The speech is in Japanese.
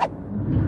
あ!